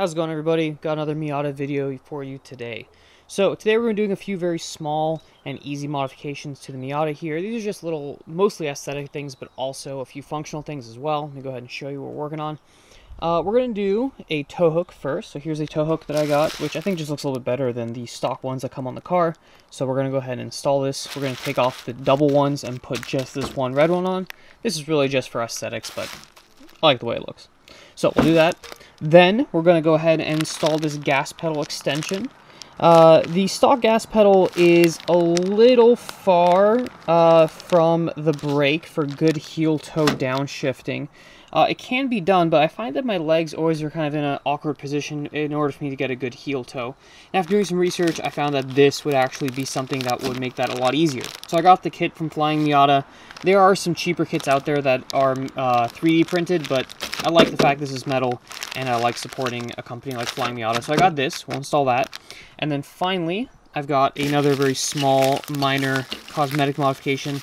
How's it going everybody? Got another Miata video for you today. So today we're doing a few very small and easy modifications to the Miata here. These are just little, mostly aesthetic things, but also a few functional things as well. Let me go ahead and show you what we're working on. Uh, we're going to do a tow hook first. So here's a tow hook that I got, which I think just looks a little bit better than the stock ones that come on the car. So we're going to go ahead and install this. We're going to take off the double ones and put just this one red one on. This is really just for aesthetics, but I like the way it looks. So we'll do that. Then we're going to go ahead and install this gas pedal extension. Uh, the stock gas pedal is a little far uh, from the brake for good heel toe downshifting. Uh, it can be done, but I find that my legs always are kind of in an awkward position in order for me to get a good heel toe. And after doing some research, I found that this would actually be something that would make that a lot easier. So I got the kit from Flyin' Miata. There are some cheaper kits out there that are uh, 3D printed, but I like the fact this is metal, and I like supporting a company like Flyin' Miata. So I got this. We'll install that. And then finally, I've got another very small, minor cosmetic modification.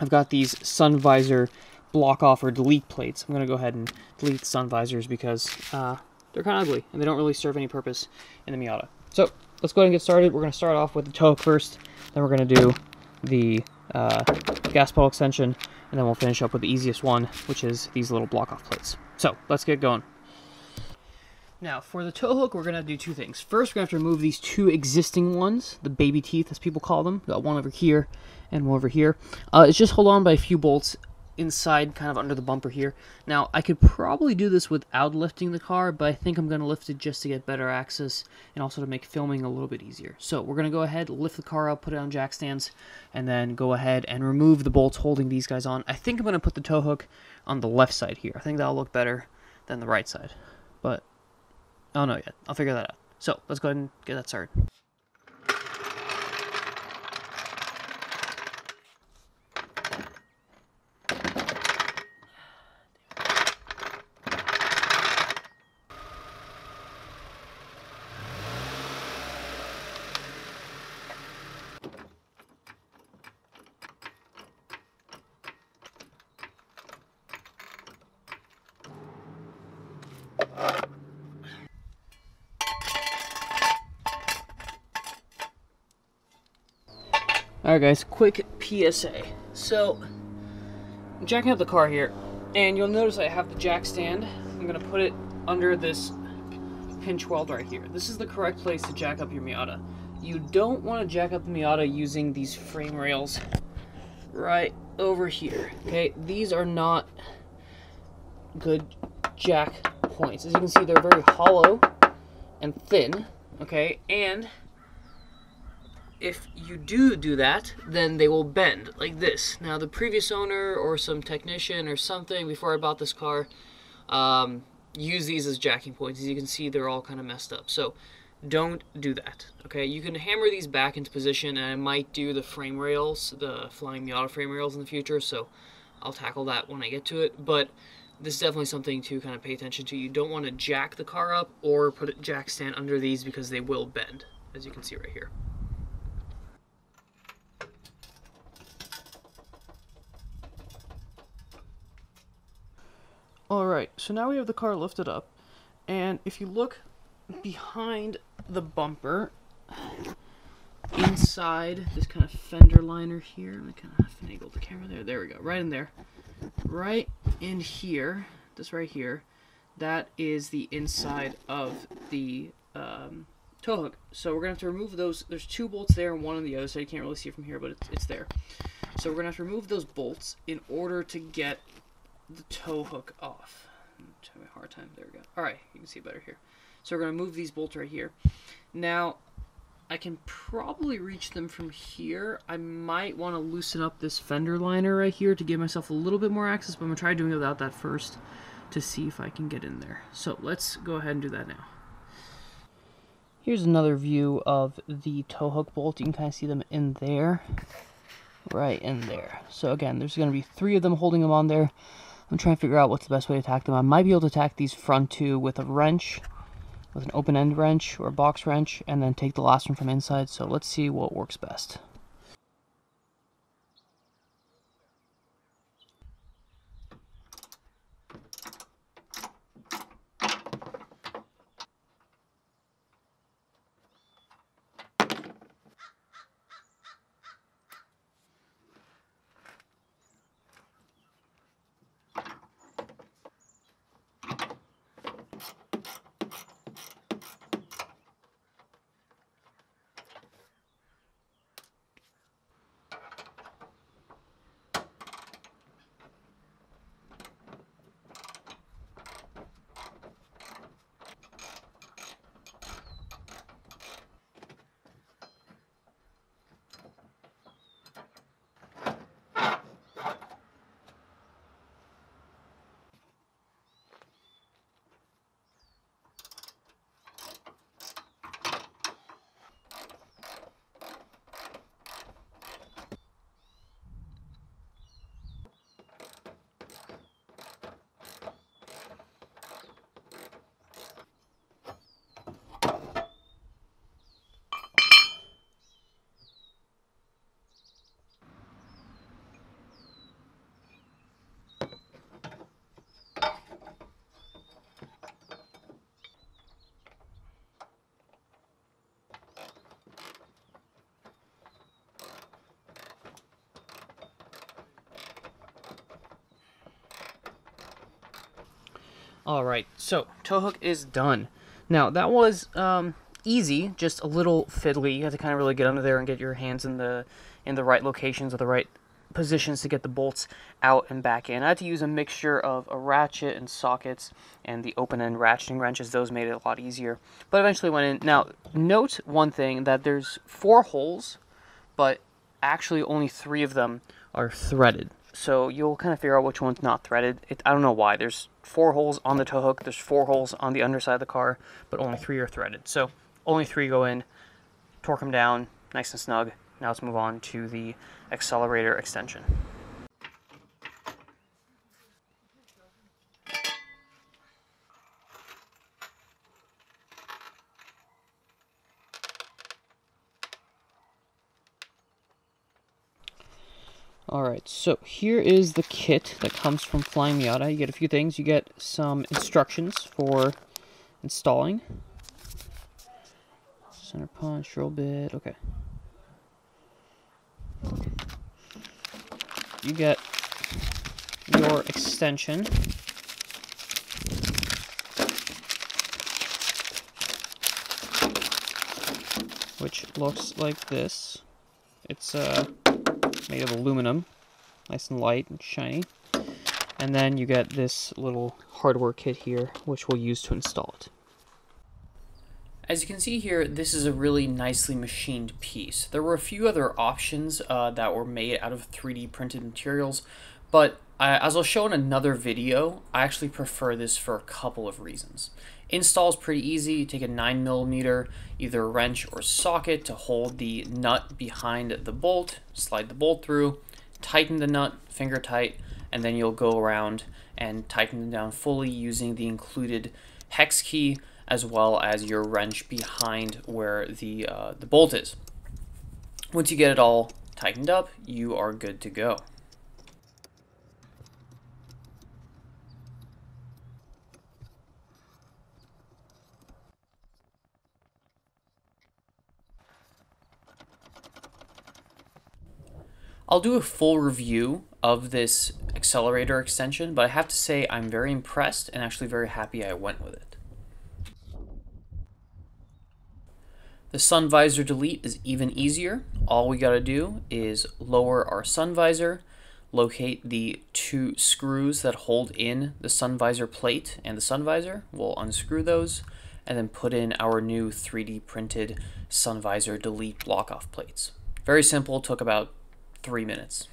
I've got these sun visor block off or delete plates. I'm going to go ahead and delete the sun visors because uh, they're kind of ugly and they don't really serve any purpose in the Miata. So let's go ahead and get started. We're going to start off with the tow hook first, then we're going to do the uh, gas pedal extension, and then we'll finish up with the easiest one, which is these little block off plates. So let's get going. Now, for the tow hook, we're going to do two things. First, we're going to have to remove these two existing ones, the baby teeth, as people call them. Got one over here and one over here. Uh, it's just hold on by a few bolts inside kind of under the bumper here. Now, I could probably do this without lifting the car, but I think I'm going to lift it just to get better access and also to make filming a little bit easier. So we're going to go ahead, lift the car up, put it on jack stands, and then go ahead and remove the bolts holding these guys on. I think I'm going to put the tow hook on the left side here. I think that'll look better than the right side, but I don't know yet. I'll figure that out. So let's go ahead and get that started. Alright guys, quick PSA. So, I'm jacking up the car here, and you'll notice I have the jack stand. I'm going to put it under this pinch weld right here. This is the correct place to jack up your Miata. You don't want to jack up the Miata using these frame rails right over here. Okay, these are not good jack points. As you can see, they're very hollow and thin. Okay, and if you do do that, then they will bend like this. Now, the previous owner or some technician or something before I bought this car um, use these as jacking points. As you can see, they're all kind of messed up. So don't do that. Okay, you can hammer these back into position, and I might do the frame rails, the Flyin' Miata frame rails in the future. So I'll tackle that when I get to it. But this is definitely something to kind of pay attention to. You don't want to jack the car up or put a jack stand under these because they will bend, as you can see right here. Alright, so now we have the car lifted up, and if you look behind the bumper, inside this kind of fender liner here, I kind of finagle the camera there, there we go, right in there, right in here, this right here, that is the inside of the um, tow hook. So we're going to have to remove those, there's two bolts there and one on the other side, you can't really see it from here, but it's, it's there. So we're going to have to remove those bolts in order to get the tow hook off. I'm having a hard time. There we go. All right, you can see better here. So we're going to move these bolts right here. Now, I can probably reach them from here. I might want to loosen up this fender liner right here to give myself a little bit more access, but I'm going to try doing it without that first to see if I can get in there. So let's go ahead and do that now. Here's another view of the tow hook bolt. You can kind of see them in there, right in there. So again, there's going to be three of them holding them on there. I'm trying to figure out what's the best way to attack them. I might be able to attack these front two with a wrench, with an open end wrench or a box wrench, and then take the last one from inside. So let's see what works best. All right, so tow hook is done. Now that was um, easy, just a little fiddly. You have to kind of really get under there and get your hands in the in the right locations or the right positions to get the bolts out and back in. I had to use a mixture of a ratchet and sockets and the open end ratcheting wrenches. Those made it a lot easier. But eventually went in. Now, note one thing that there's four holes, but actually only three of them are threaded. So you'll kind of figure out which one's not threaded. It, I don't know why. There's four holes on the tow hook. There's four holes on the underside of the car, but only three are threaded. So only three go in. Torque them down, nice and snug. Now let's move on to the accelerator extension. Alright, so here is the kit that comes from Flyin' Miata. You get a few things. You get some instructions for installing. Center punch, drill bit, okay. You get your extension. Which looks like this. It's uh, made of aluminum, nice and light and shiny. And then you get this little hardware kit here, which we'll use to install it. As you can see here, this is a really nicely machined piece. There were a few other options uh, that were made out of 3D printed materials, but uh, as I'll show in another video, I actually prefer this for a couple of reasons. Install is pretty easy. You take a 9mm, either wrench or socket to hold the nut behind the bolt, slide the bolt through, tighten the nut, finger tight, and then you'll go around and tighten it down fully using the included hex key as well as your wrench behind where the, uh, the bolt is. Once you get it all tightened up, you are good to go. I'll do a full review of this accelerator extension, but I have to say I'm very impressed and actually very happy I went with it. The sun visor delete is even easier. All we got to do is lower our sun visor, locate the two screws that hold in the sun visor plate and the sun visor. We'll unscrew those and then put in our new 3D printed sun visor delete block off plates. Very simple, took about three minutes.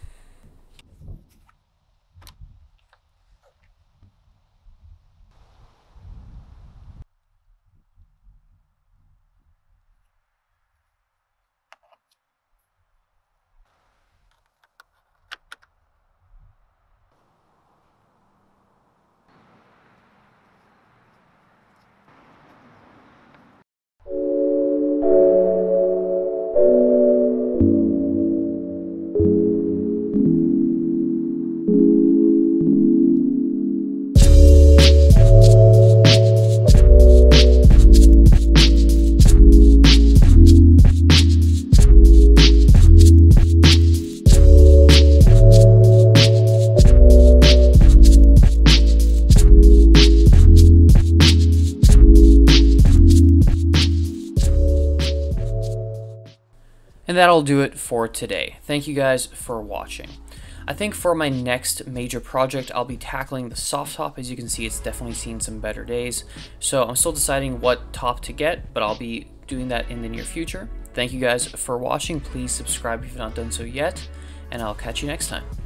That'll do it for today. Thank you guys for watching. I think for my next major project, I'll be tackling the soft top. As you can see, it's definitely seen some better days. So I'm still deciding what top to get, but I'll be doing that in the near future. Thank you guys for watching. Please subscribe if you've not done so yet, and I'll catch you next time.